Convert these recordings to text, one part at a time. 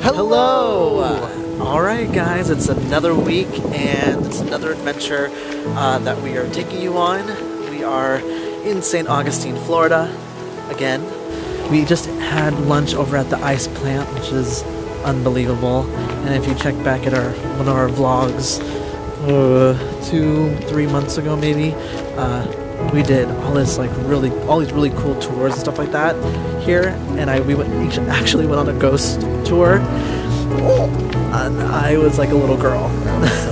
Hello! Alright, guys, it's another week and it's another adventure uh, that we are taking you on. We are in St. Augustine, Florida, again. We just had lunch over at the ice plant, which is unbelievable. And if you check back at our one of our vlogs, uh, two, three months ago maybe, uh, we did all this like really, all these really cool tours and stuff like that here. And I we went, actually went on a ghost tour, and I was like a little girl.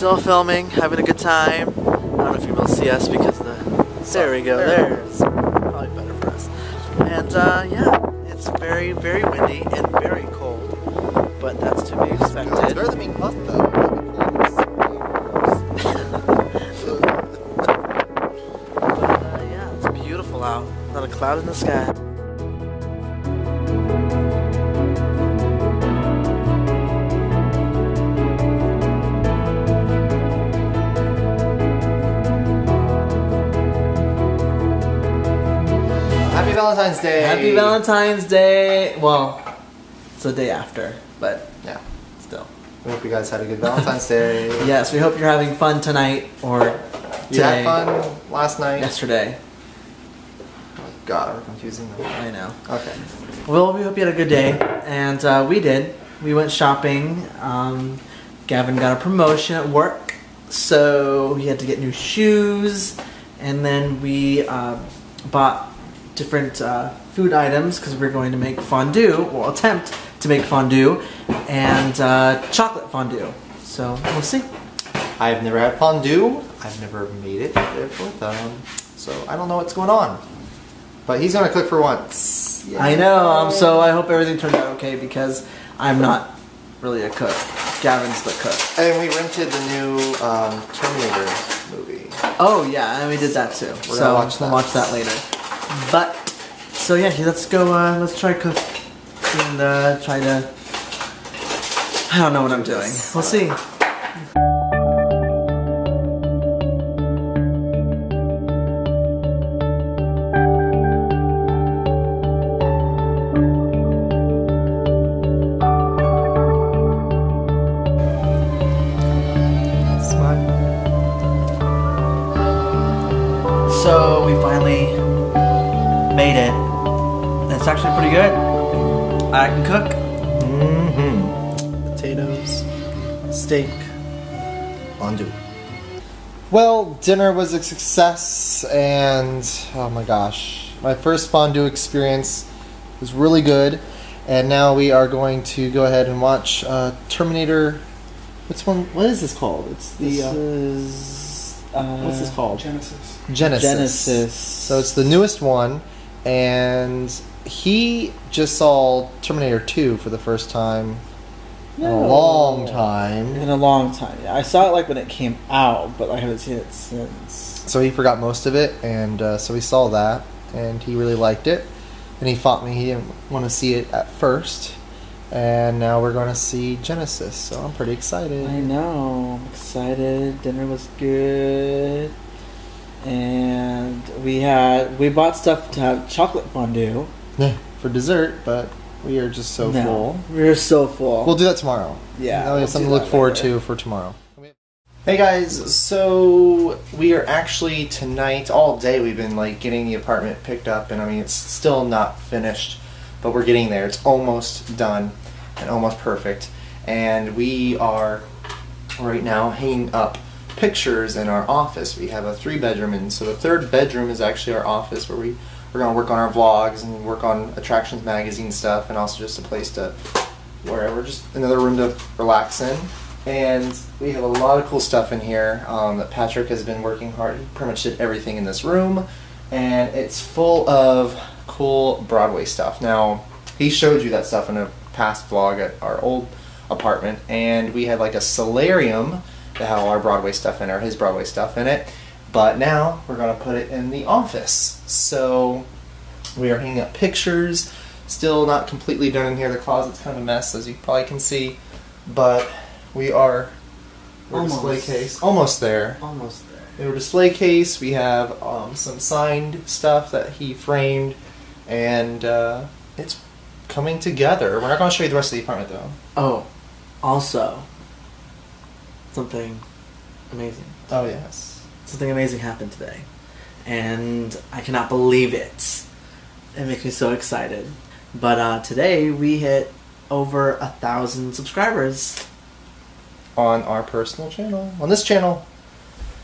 still filming, having a good time. I don't know if you will see us because the there we go. There's probably better for us. And uh, yeah, it's very very windy and very cold, but that's to be expected. It's better than being puffed though. But uh, yeah, it's beautiful out. Not a cloud in the sky. Valentine's Day. Happy Valentine's Day. Well, it's the day after, but Yeah. still. We hope you guys had a good Valentine's Day. Yes, we hope you're having fun tonight or You today. had fun last night. Yesterday. Oh God, we're confusing them. I know. Okay. Well, we hope you had a good day, and uh, we did. We went shopping. Um, Gavin got a promotion at work, so he had to get new shoes, and then we uh, bought different uh, food items because we are going to make fondue, or attempt to make fondue, and uh, chocolate fondue. So we'll see. I've never had fondue. I've never made it, therefore, um, so I don't know what's going on. But he's gonna cook for once. I know. Um, so I hope everything turned out okay because I'm not really a cook. Gavin's the cook. And we rented the new um, Terminator movie. Oh yeah, and we did that too. We're so watch we'll watch that later. But so yeah, let's go. Uh, let's try cook and uh, try to. I don't know what I'm doing. We'll see. So we finally actually pretty good. I can cook. Mm-hmm. Potatoes, steak, fondue. Well, dinner was a success, and oh my gosh, my first fondue experience was really good. And now we are going to go ahead and watch uh, Terminator. What's one? What is this called? It's the This uh, is uh, what's this called? Genisys. Genisys. Genisys. So it's the newest one, and he just saw Terminator 2 for the first time in a long time. in a long time. Yeah, I saw it like when it came out, but I haven't seen it since. So he forgot most of it, and uh, so he saw that, and he really liked it. And he fought me. He didn't want to see it at first, and now we're going to see Genisys. So I'm pretty excited. I know. I'm excited. Dinner was good. And we had we bought stuff to have chocolate fondue. For dessert, but we are just so No, full. We're so full. We'll do that tomorrow. Yeah, Now we we'll have something do to look that forward later. to for tomorrow. Hey guys, so we are actually tonight all day we've been like getting the apartment picked up and I mean it's still not finished, but we're getting there. It's almost done and almost perfect. And we are right now hanging up pictures in our office. We have a three bedroom, and so the third bedroom is actually our office where we we're gonna work on our vlogs and work on attractions magazine stuff, and also just a place to wherever, just another room to relax in. And we have a lot of cool stuff in here um, that Patrick has been working hard. He pretty much did everything in this room, and it's full of cool Broadway stuff. Now, he showed you that stuff in a past vlog at our old apartment, and we had like a solarium that had all our Broadway stuff in, or his Broadway stuff in it. But now we're gonna put it in the office. So we are hanging up pictures. Still not completely done in here. The closet's kind of a mess, as you probably can see. But we are display Almost. case almost there. Almost there. In our display case, we have um, some signed stuff that he framed, and uh, it's coming together. We're not going to show you the rest of the apartment though. Oh, also, something amazing. Oh yes. Something amazing happened today. And I cannot believe it. It makes me so excited. But uh, today we hit over a thousand subscribers. On our personal channel, on this channel.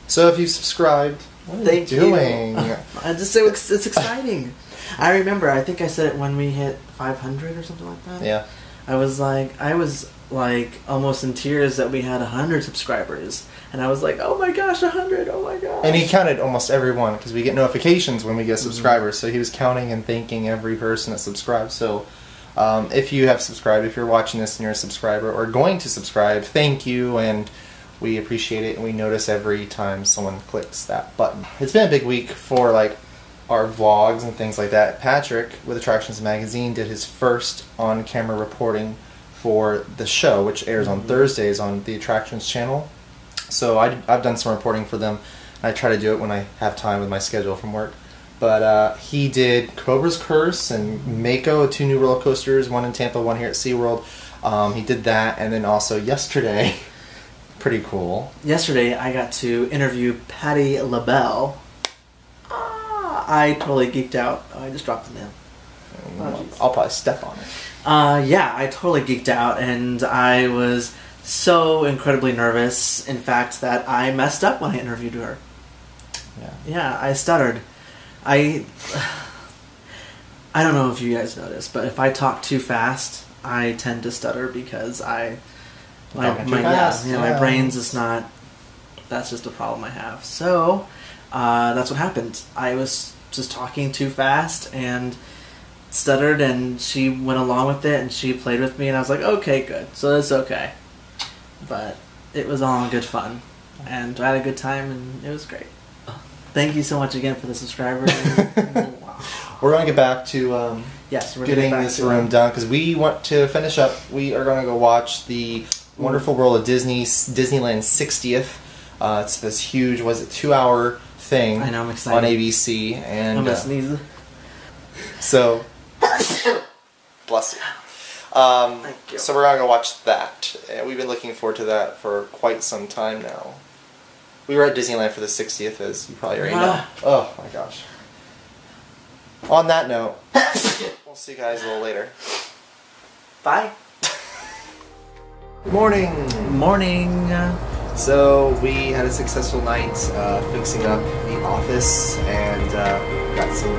So if you've subscribed, what are Thank you doing? you. I just say it's, it's exciting. I remember, I think I said it when we hit 500 or something like that. yeah. I was like, I was like almost in tears that we had 100 subscribers. And I was like, oh my gosh, 100, oh my gosh. And he counted almost everyone because we get notifications when we get Mm-hmm. subscribers. So he was counting and thanking every person that subscribed. So um, if you have subscribed, if you're watching this and you're a subscriber or going to subscribe, thank you. And we appreciate it. And we notice every time someone clicks that button. It's been a big week for like our vlogs and things like that. Patrick with Attractions Magazine did his first on camera reporting for the show, which airs on Thursdays on the Attractions channel. So I, I've done some reporting for them. I try to do it when I have time with my schedule from work. But uh, he did Cobra's Curse and Mako, two new roller coasters, one in Tampa, one here at SeaWorld. Um, he did that, and then also yesterday, pretty cool. Yesterday I got to interview Patti LaBelle. Ah, I totally geeked out. I just dropped the nail. Oh. I'll probably step on it. Uh, yeah, I totally geeked out, and I was so incredibly nervous. In fact, that I messed up when I interviewed her. Yeah. Yeah, I stuttered. I I don't know if you guys noticed, but if I talk too fast, I tend to stutter because I my, my yeah, yeah, my brain's just not. That's just a problem I have. So uh, that's what happened. I was just talking too fast and stuttered, and she went along with it, and she played with me, and I was like, okay, good. So it's okay. But it was all good fun, and I had a good time, and it was great. Thank you so much again for the subscribers. We're going to get back to um, Yes, we're getting back this room done because we want to finish up. We are going to go watch the Wonderful World of Disney Disneyland 60th. Uh, it's this huge, was it two hour thing I know, I'm excited. on. ABC, and I'm gonna uh, sneeze. so bless you. Um, Thank you. So we're going to watch that. And we've been looking forward to that for quite some time now. We were at Disneyland for the 60th, as you probably already know. Ah. Oh my gosh. On that note, we'll see you guys a little later. Bye. Good morning. Morning. So we had a successful night uh, fixing up the office and uh, got some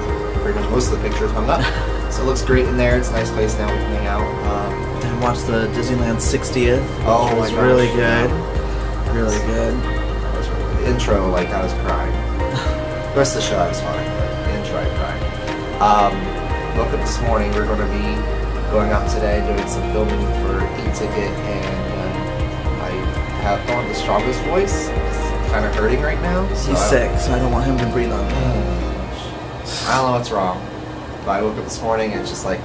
pretty much most of the pictures hung up. so it looks great in there. It's a nice place now we can hang out. Um, And watch the Disneyland 60th. Oh my was gosh, really yeah. good. Really good. that was really good. The intro, like I was crying. the rest of the show I was fine. The intro I cried. Um, woke up this morning. We're going to be going out today doing some filming for e-ticket and um, I have not the strongest voice. It's kind of hurting right now. so He's I- sick, so I don't want him to breathe on me. I don't know what's wrong. But I woke up this morning and it's just like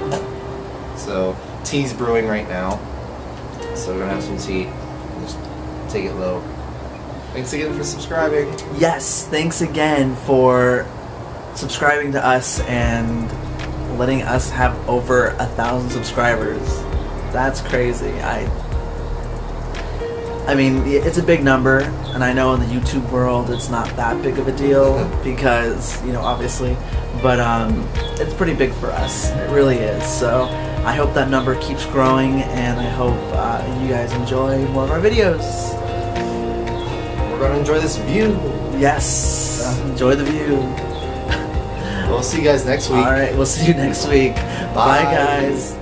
so tea's brewing right now. So we're gonna have some tea. Just take it low. Thanks again for subscribing. Yes, thanks again for subscribing to us and letting us have over a thousand subscribers. That's crazy. I I mean, it's a big number, and I know in the YouTube world it's not that big of a deal because, you know, obviously, but um, it's pretty big for us. It really is. So I hope that number keeps growing, and I hope uh, you guys enjoy more of our videos. We're gonna enjoy this view. Yes. Yeah. Enjoy the view. We'll see you guys next week. All right. We'll see you next week. Bye Bye. guys.